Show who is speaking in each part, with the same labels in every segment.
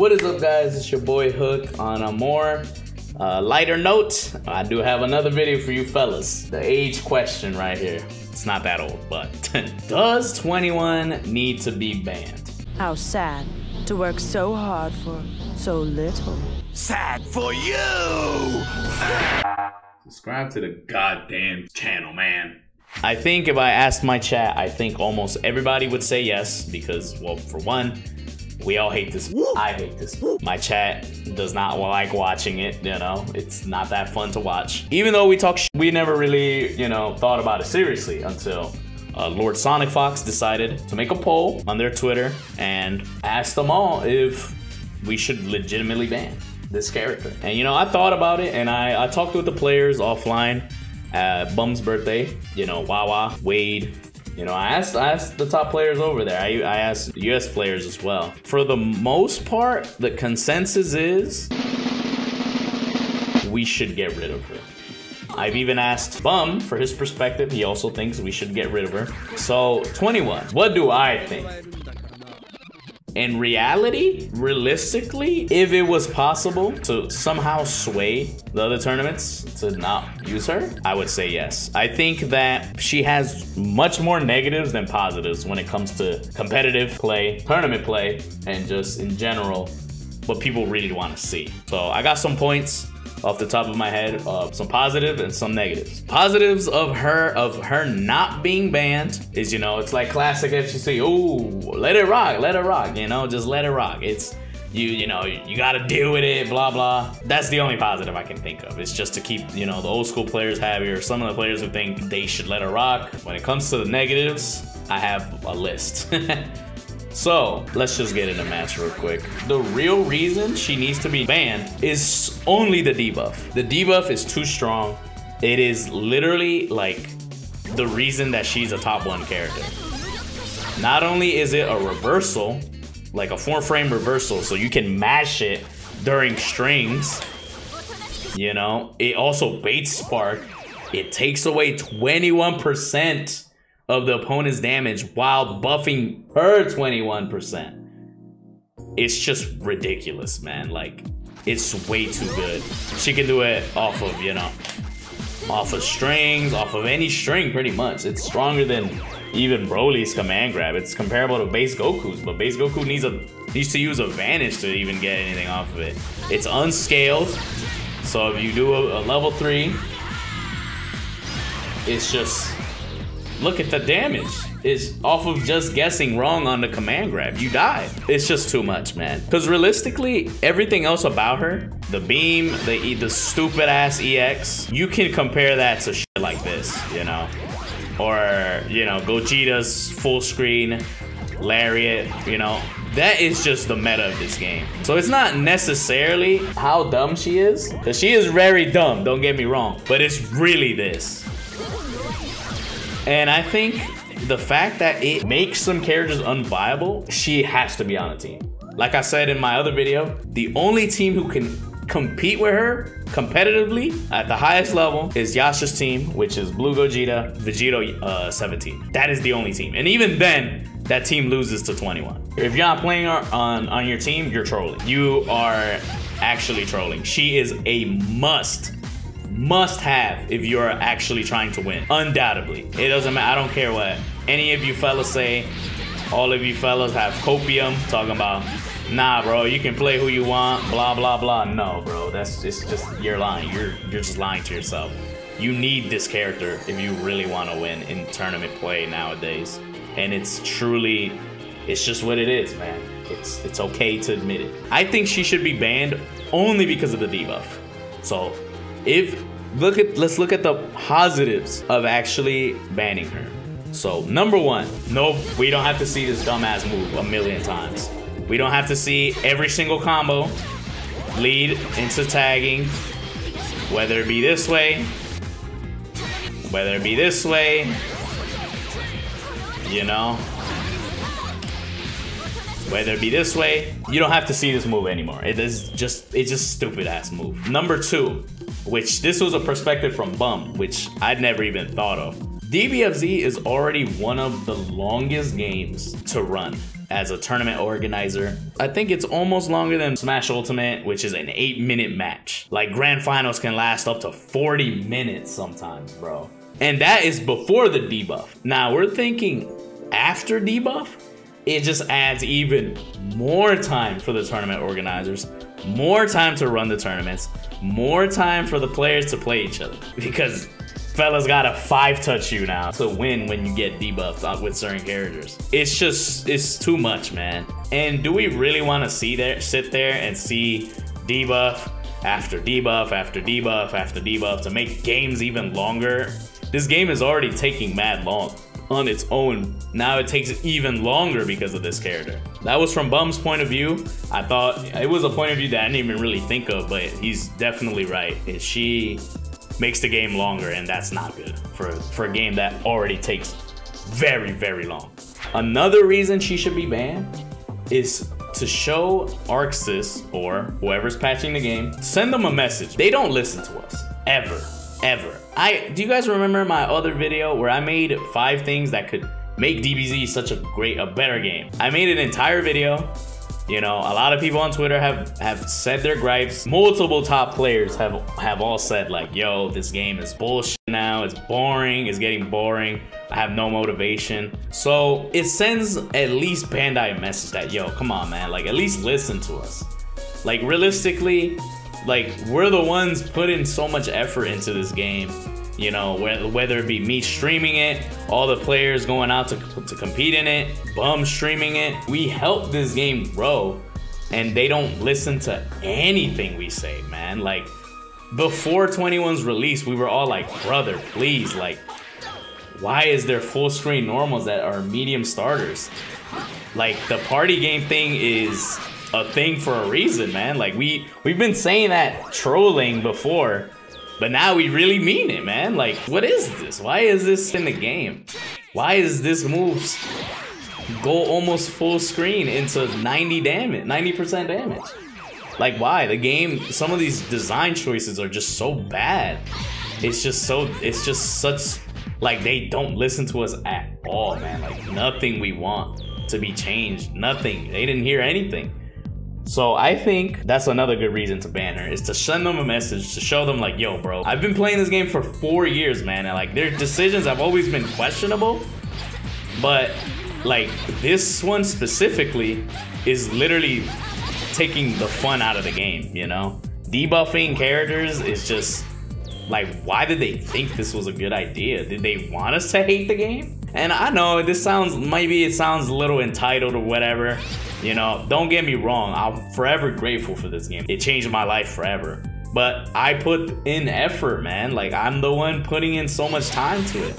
Speaker 1: What is up, guys? It's your boy Hook on a more uh, lighter note. I do have another video for you fellas. The age question right here. It's not that old, but does 21 need to be banned?
Speaker 2: How sad to work so hard for so little.
Speaker 3: Sad for you!
Speaker 1: Subscribe to the goddamn channel, man. I think if I asked my chat, I think almost everybody would say yes because, well, for one, we all hate this. I hate this. My chat does not like watching it, you know? It's not that fun to watch. Even though we talk we never really, you know, thought about it seriously until uh, Lord Sonic Fox decided to make a poll on their Twitter and asked them all if we should legitimately ban this character. And you know, I thought about it and I, I talked with the players offline at Bum's birthday. You know, Wawa, Wade, you know, I asked, I asked the top players over there. I, I asked US players as well. For the most part, the consensus is we should get rid of her. I've even asked Bum for his perspective. He also thinks we should get rid of her. So, 21. What do I think? In reality, realistically, if it was possible to somehow sway the other tournaments to not use her, I would say yes. I think that she has much more negatives than positives when it comes to competitive play, tournament play, and just in general, what people really want to see. So I got some points off the top of my head uh, some positive and some negatives. Positives of her of her not being banned is you know it's like classic FGC. Oh, let it rock, let it rock. You know, just let it rock. It's you you know you got to deal with it blah blah that's the only positive i can think of it's just to keep you know the old school players happy or some of the players who think they should let it rock when it comes to the negatives i have a list So let's just get in a match real quick. The real reason she needs to be banned is only the debuff. The debuff is too strong. It is literally like the reason that she's a top one character. Not only is it a reversal, like a four frame reversal, so you can mash it during strings, you know, it also baits spark. It takes away 21% of the opponent's damage while buffing her 21%. It's just ridiculous, man. Like, it's way too good. She can do it off of, you know, off of strings, off of any string pretty much. It's stronger than even Broly's command grab. It's comparable to base Goku's, but base Goku needs a needs to use a vanish to even get anything off of it. It's unscaled, so if you do a, a level three, it's just Look at the damage. It's off of just guessing wrong on the command grab. You die. It's just too much, man. Because realistically, everything else about her, the beam, the the stupid ass EX, you can compare that to shit like this, you know? Or, you know, Gogeta's full screen, Lariat, you know? That is just the meta of this game. So it's not necessarily how dumb she is, because she is very dumb, don't get me wrong. But it's really this. And I think the fact that it makes some characters unviable, she has to be on a team. Like I said in my other video, the only team who can compete with her competitively at the highest level is Yasha's team, which is Blue Gogeta, Vegito uh, 17. That is the only team. And even then, that team loses to 21. If you're not playing on, on your team, you're trolling. You are actually trolling. She is a must must have if you're actually trying to win. Undoubtedly. It doesn't matter. I don't care what any of you fellas say. All of you fellas have copium talking about, nah, bro, you can play who you want, blah, blah, blah. No, bro, that's it's just, you're lying. You're, you're just lying to yourself. You need this character if you really want to win in tournament play nowadays. And it's truly, it's just what it is, man. It's, it's okay to admit it. I think she should be banned only because of the debuff. So if look at let's look at the positives of actually banning her. So number one, no, we don't have to see this dumbass move a million times. We don't have to see every single combo lead into tagging, whether it be this way, whether it be this way, you know, whether it be this way, you don't have to see this move anymore. It is just, it's just stupid ass move. Number two, which this was a perspective from Bum, which I'd never even thought of. DBFZ is already one of the longest games to run. as a tournament organizer. I think it's almost longer than Smash Ultimate, which is an eight minute match. Like grand finals can last up to 40 minutes sometimes, bro. And that is before the debuff. Now we're thinking after debuff, it just adds even more time for the tournament organizers, more time to run the tournaments, more time for the players to play each other. Because fellas got a five touch you now to win when you get debuffed uh, with certain characters. It's just, it's too much, man. And do we really wanna see there, sit there and see debuff after debuff after debuff after debuff to make games even longer? This game is already taking mad long on its own. Now it takes even longer because of this character. That was from Bum's point of view. I thought it was a point of view that I didn't even really think of, but he's definitely right. She makes the game longer, and that's not good for, for a game that already takes very, very long. Another reason she should be banned is to show ArcSys or whoever's patching the game, send them a message. They don't listen to us, ever ever. I do you guys remember my other video where I made five things that could make DBZ such a great, a better game? I made an entire video. You know, a lot of people on Twitter have have said their gripes. Multiple top players have have all said like, "Yo, this game is bullshit now. It's boring. It's getting boring. I have no motivation." So it sends at least Bandai a message that, "Yo, come on, man. Like, at least listen to us." Like realistically, like we're the ones putting so much effort into this game you know whether it be me streaming it all the players going out to, to compete in it bum streaming it. We help this game grow and they don't listen to anything we say man. Like before 21's release we were all like brother please like why is there full screen normals that are medium starters? Like the party game thing is a thing for a reason, man. Like we we've been saying that trolling before, but now we really mean it, man. Like what is this? Why is this in the game? Why is this moves go almost full screen into 90 damage, 90% damage? Like why? The game some of these design choices are just so bad. It's just so it's just such like they don't listen to us at all, man. Like nothing we want to be changed. Nothing. They didn't hear anything. So I think that's another good reason to ban her is to send them a message to show them like, yo, bro, I've been playing this game for four years, man, and like their decisions have always been questionable, but like this one specifically is literally taking the fun out of the game, you know? Debuffing characters is just like, why did they think this was a good idea? Did they want us to hate the game? And I know this sounds, maybe it sounds a little entitled or whatever, you know, don't get me wrong, I'm forever grateful for this game. It changed my life forever. But I put in effort, man. Like, I'm the one putting in so much time to it.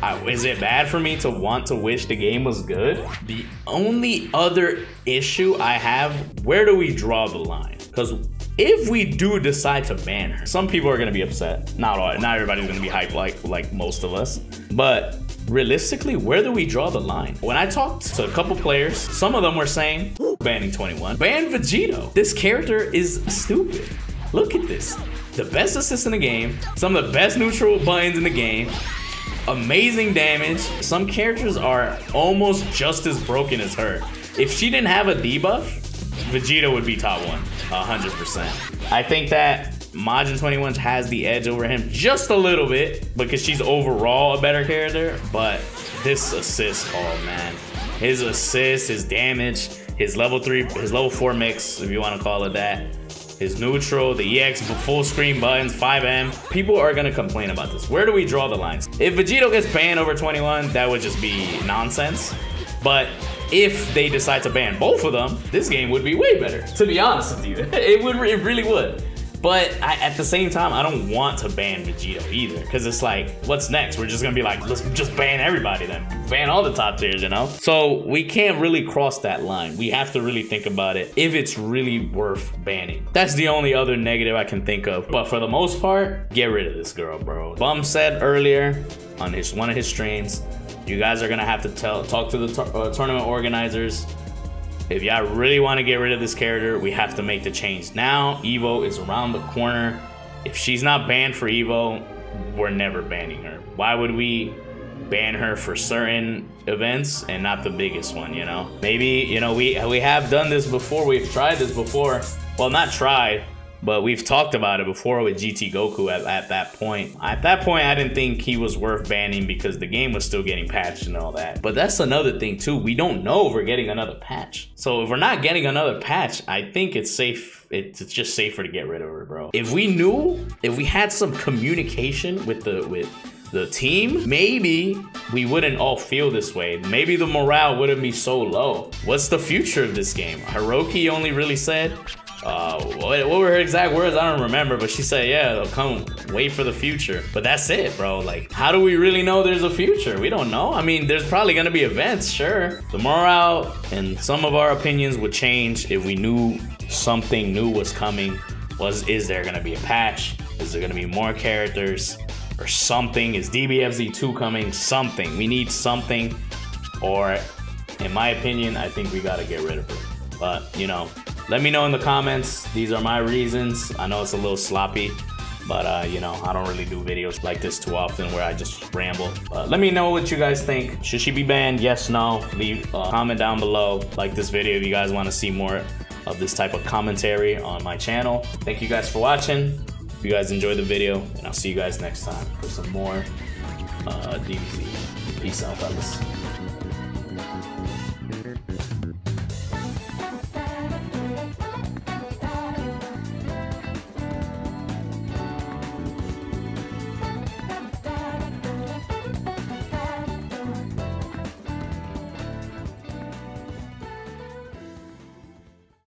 Speaker 1: I, is it bad for me to want to wish the game was good? The only other issue I have, where do we draw the line? Because if we do decide to ban her, some people are gonna be upset. Not all, not everybody's gonna be hyped like like most of us. But realistically, where do we draw the line? When I talked to a couple players, some of them were saying, banning 21. Ban Vegito. This character is stupid. Look at this. The best assist in the game, some of the best neutral buttons in the game, amazing damage. Some characters are almost just as broken as her. If she didn't have a debuff, Vegito would be top one, 100%. I think that Majin 21 has the edge over him just a little bit because she's overall a better character, but this assist, oh man. His assist, his damage, his level 3, his level 4 mix, if you want to call it that, his neutral, the EX full screen buttons, 5M. People are gonna complain about this. Where do we draw the lines? If Vegito gets banned over 21, that would just be nonsense. But if they decide to ban both of them, this game would be way better. To be honest with you, it would, it really would. But I, at the same time, I don't want to ban Vegito either, because it's like, what's next? We're just gonna be like, let's just ban everybody then, ban all the top tiers, you know? So we can't really cross that line. We have to really think about it if it's really worth banning. That's the only other negative I can think of. But for the most part, get rid of this girl, bro. Bum said earlier on his one of his streams, you guys are gonna have to tell talk to the uh, tournament organizers if y'all really want to get rid of this character, we have to make the change now. Evo is around the corner. If she's not banned for Evo, we're never banning her. Why would we ban her for certain events and not the biggest one, you know? Maybe, you know, we we have done this before. We've tried this before. Well, not tried, but we've talked about it before with GT Goku at, at that point. At that point, I didn't think he was worth banning because the game was still getting patched and all that. But that's another thing too. We don't know if we're getting another patch. So if we're not getting another patch, I think it's safe. It's just safer to get rid of her, bro. If we knew, if we had some communication with the with the team, maybe we wouldn't all feel this way. Maybe the morale wouldn't be so low. What's the future of this game? Hiroki only really said, uh, what, what were her exact words? I don't remember, but she said, yeah, they'll come wait for the future. But that's it, bro. Like, how do we really know there's a future? We don't know. I mean, there's probably gonna be events, sure. The morale and some of our opinions would change if we knew something new was coming. Was is there gonna be a patch? Is there gonna be more characters? Or something? Is DBFZ2 coming? Something. We need something. Or, in my opinion, I think we gotta get rid of it. But, you know, let me know in the comments. These are my reasons. I know it's a little sloppy, but uh, you know, I don't really do videos like this too often where I just ramble. But let me know what you guys think. Should she be banned? Yes, no. Leave a comment down below. Like this video if you guys want to see more of this type of commentary on my channel. Thank you guys for watching. If you guys enjoyed the video, and I'll see you guys next time for some more uh. Peace out, fellas.